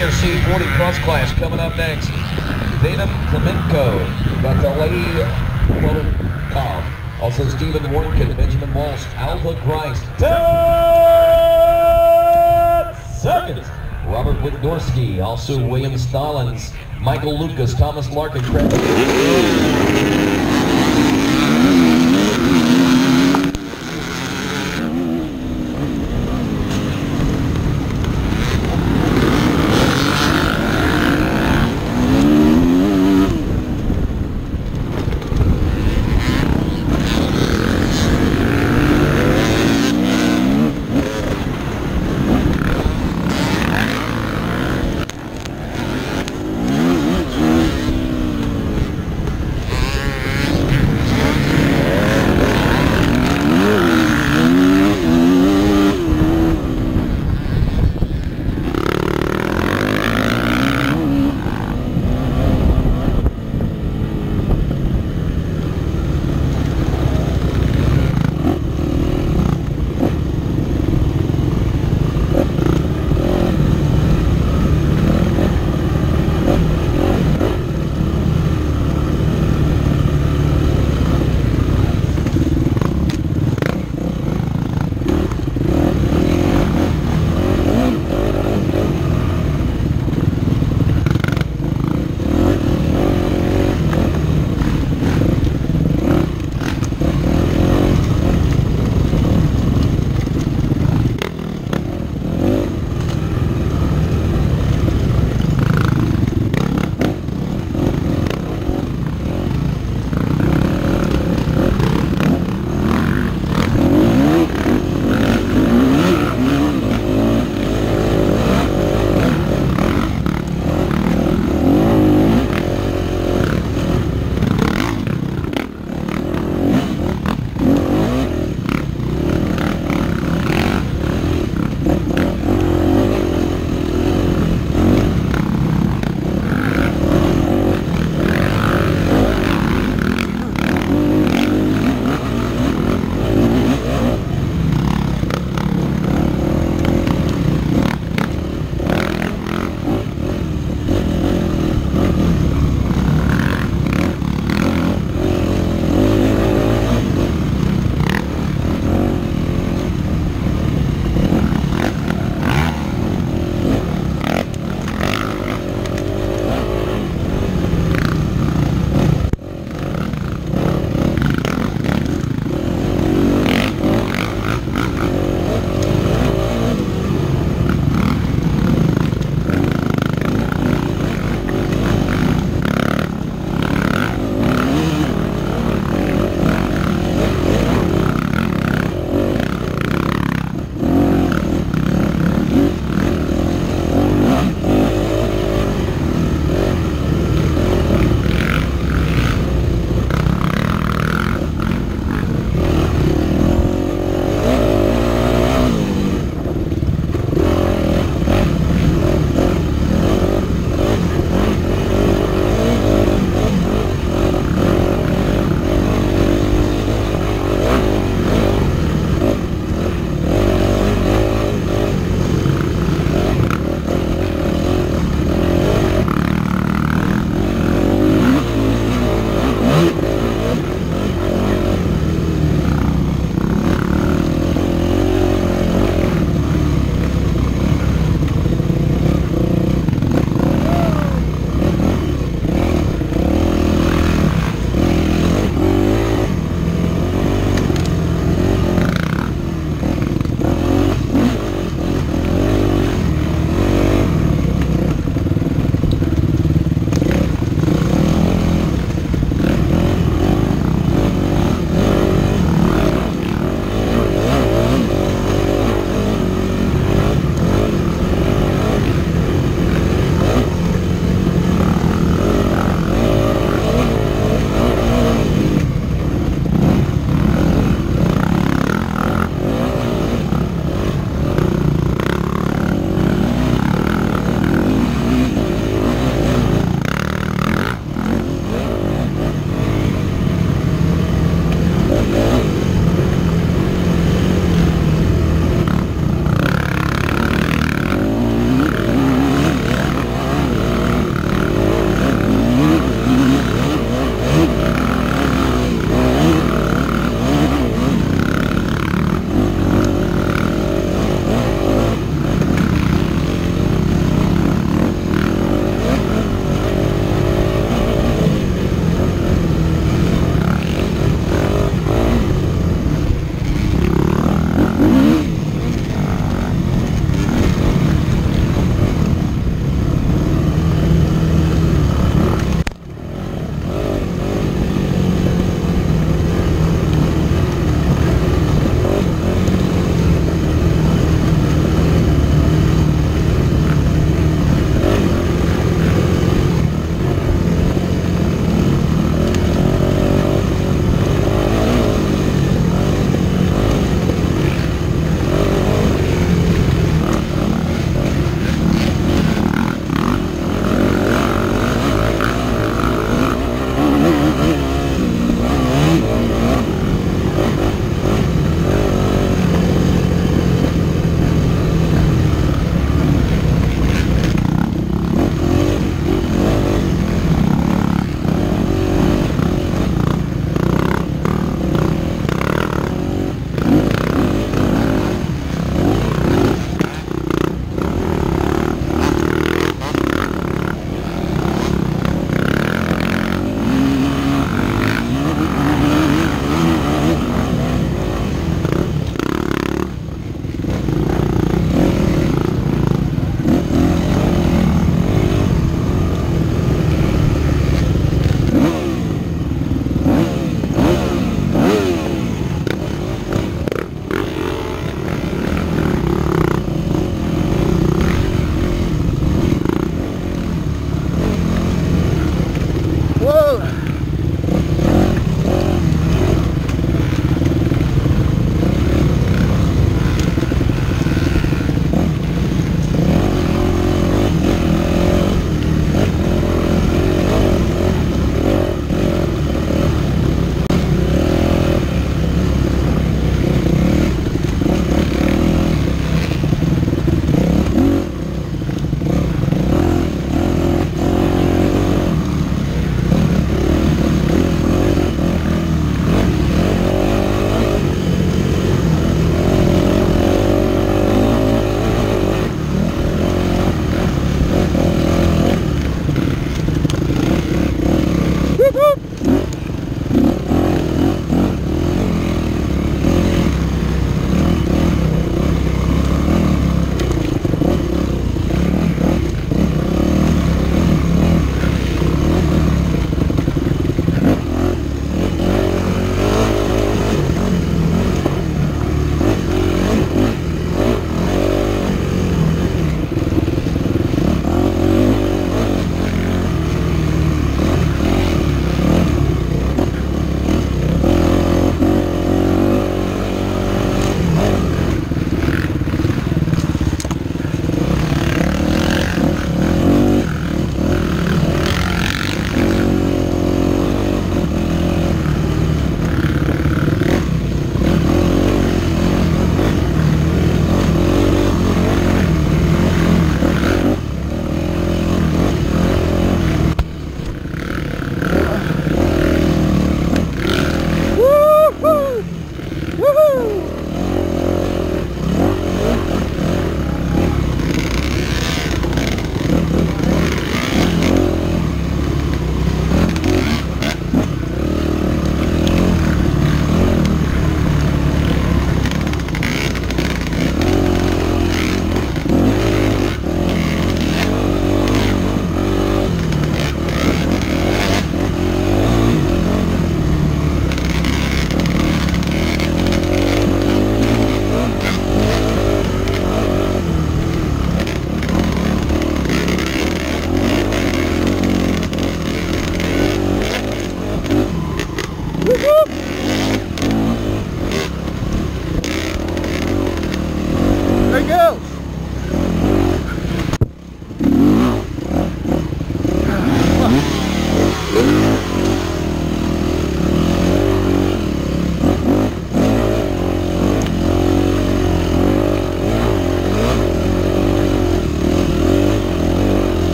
GSC 40 Cross Class coming up next. Dana Clemenco, got the lady Cobb. Also Stephen Warnkin, Benjamin Walsh, Alva Grice. 10 seconds. Robert Witnorski, also William Stallings, Michael Lucas, Thomas Larkin.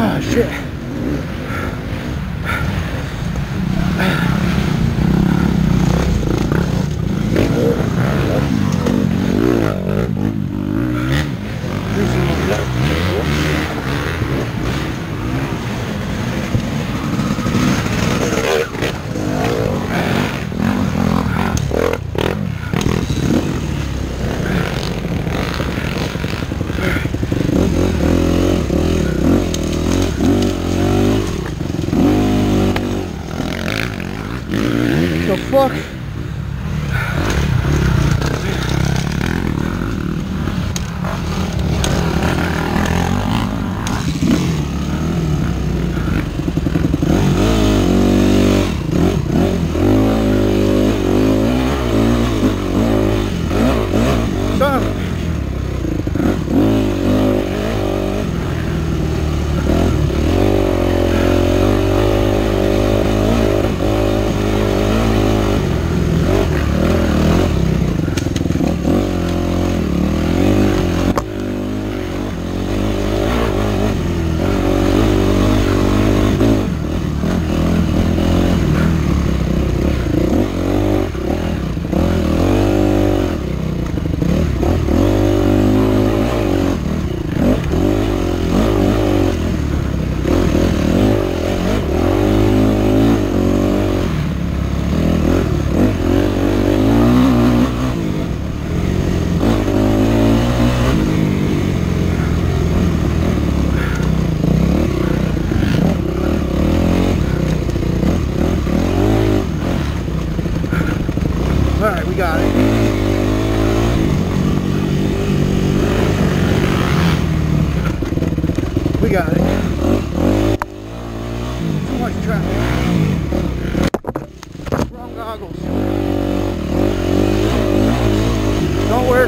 Oh, shit.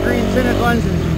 Green tinted lenses.